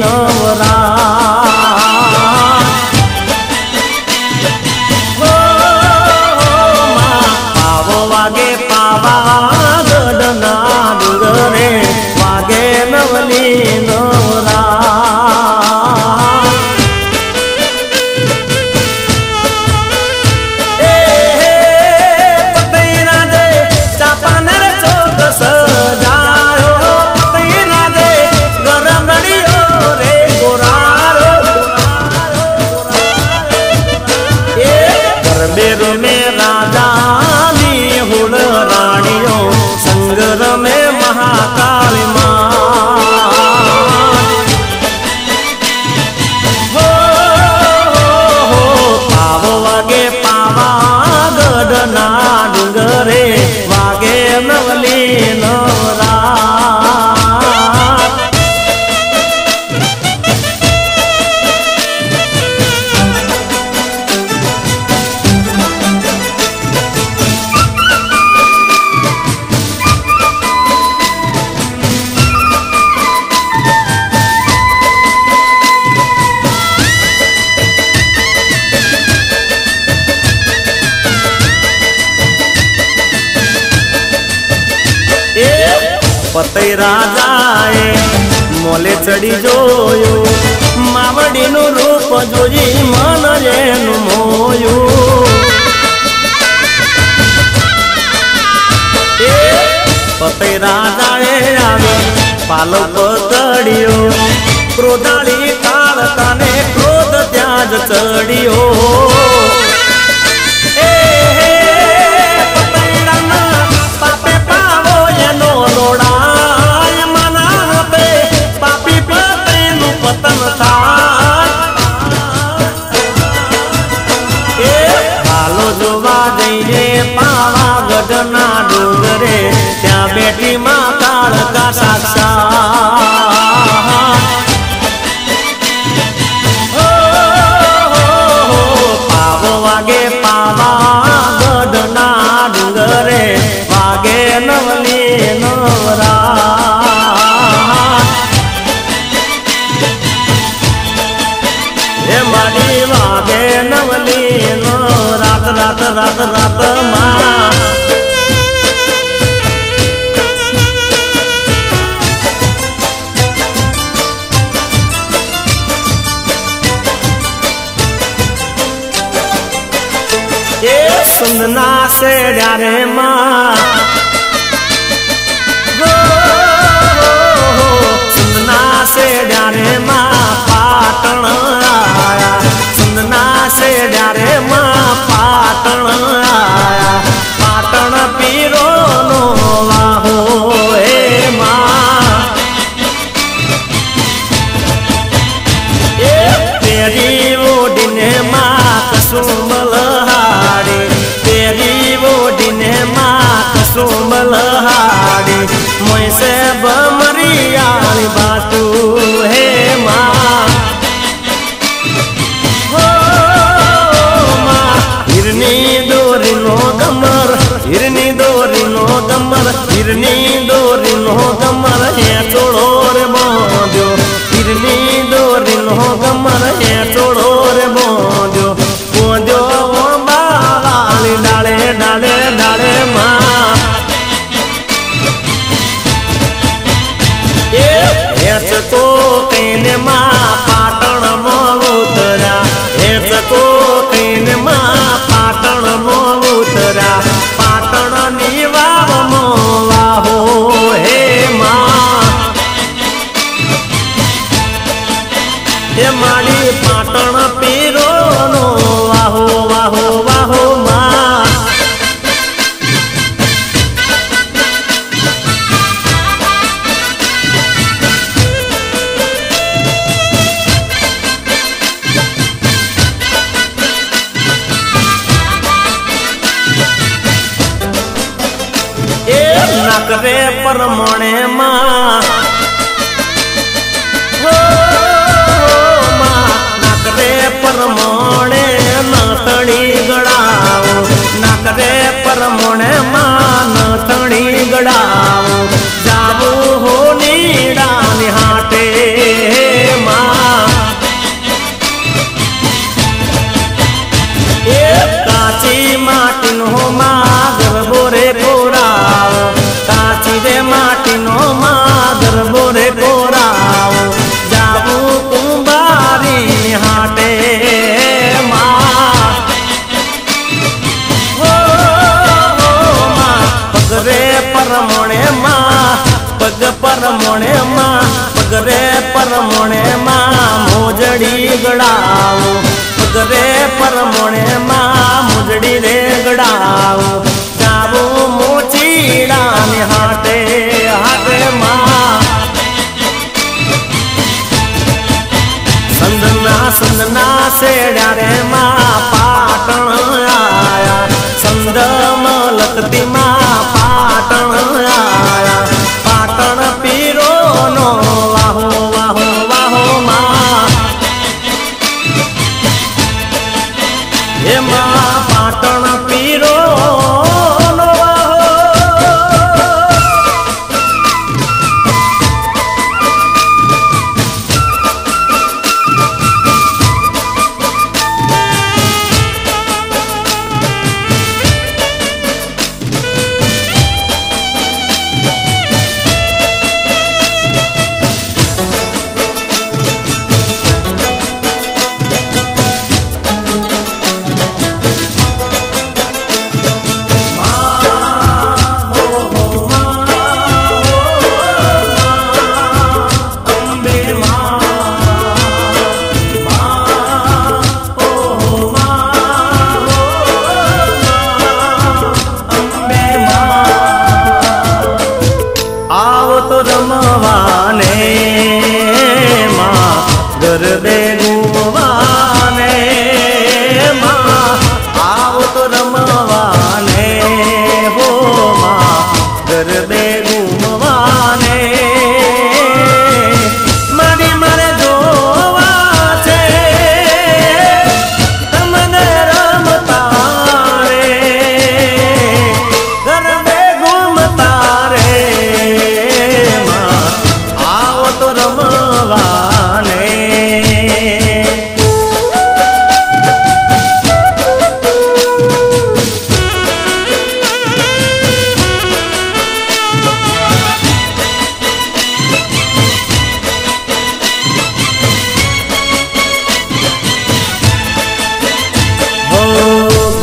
না પતઈ રાજાએ મોલે ચડી જોયું. માવડીનું રૂપ જોઈ મન એનું મોયું. પતઈ રાજાએ આવ્યો પાલો પકડ્યો ક્રોધાળી કાળકાને ક્રોધ ત્યાં જ ચડ્યો. એ હાલો જોવા જઈએ પાવાગઢના ડુંગરે ત્યાં બેટી માં સુંદના સેડ્યા રે માં. સુંદના સેડ્યા રે માં. પાટણ આયા. સુંદના સેડ્યા રે માં. પાટણ આયા. પાટણ પીરો નો વાહો હે માં. એ પેરી need a નકરે પરમણે માં. પરમણે માં, પગરે પરમણે માં, મોજડી ગળાવો. પગરે પરમણે માં, મોજડી રે ગળાવો. ચાવો મોચીડા હાટે હાટે માં. સંદના સંદના સેડ્યા રે માં, પાટણ આયા. સંદ મલકતી માં રમવાને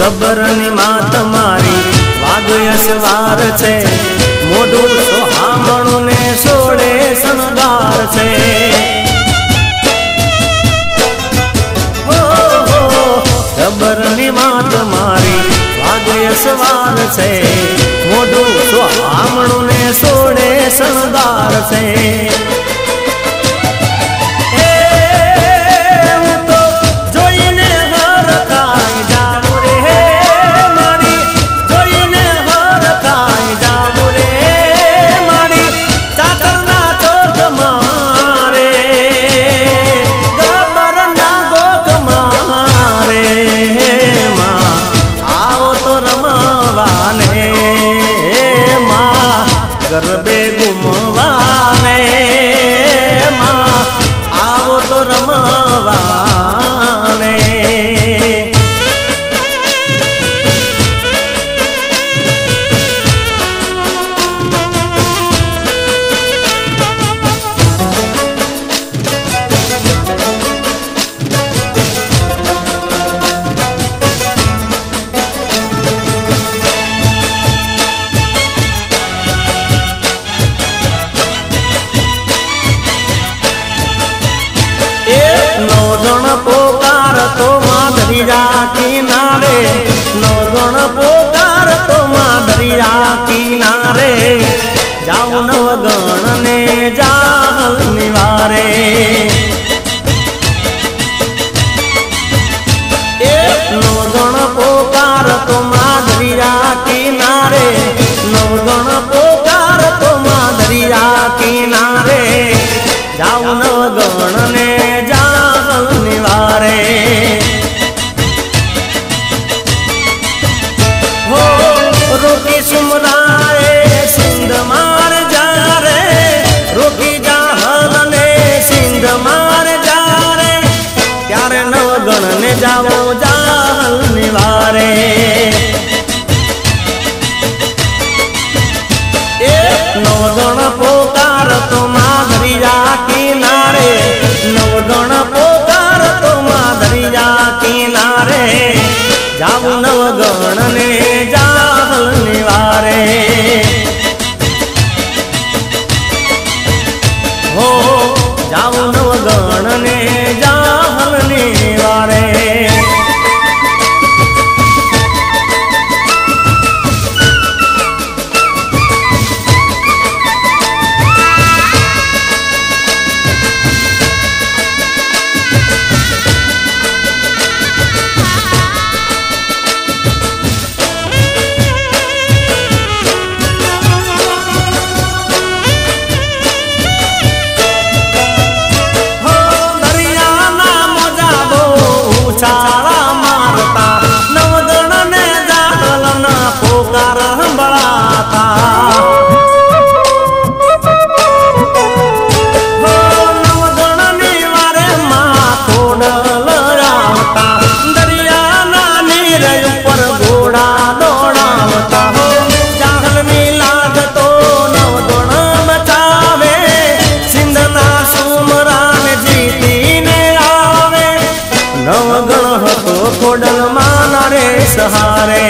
ગબરની માત મારી વાગયસ વાર છે. મોઢું સોહામણું ને સોડે શણગાર છે. ગબરની માત મારી વાગયસ વાર છે. મોઢું સોહામણું ને સોડે શણગાર છે. down. down. સહારે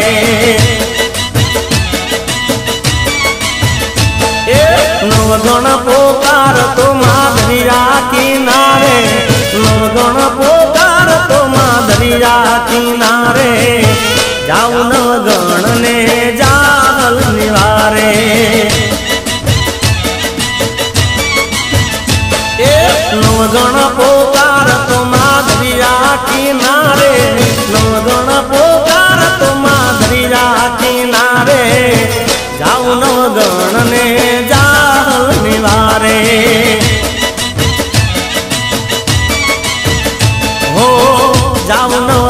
એ નવગણ પોકાર તો માધરી રાખી નારે નવગણ પોકાર તો માધરી રાખી નારે જાઉ નવગણ ને जाऊ न